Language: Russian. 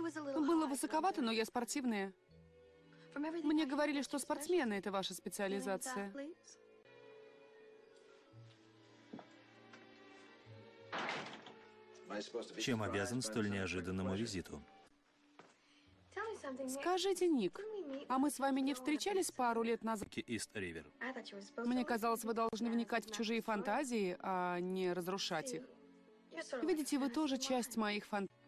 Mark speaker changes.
Speaker 1: Было высоковато, но я спортивная. Мне говорили, что спортсмены — это ваша специализация.
Speaker 2: Чем обязан столь неожиданному визиту?
Speaker 1: Скажите, Ник, а мы с вами не встречались пару лет назад?
Speaker 2: Ист-Ривер.
Speaker 1: Мне казалось, вы должны вникать в чужие фантазии, а не разрушать их. Видите, вы тоже часть моих фантазий.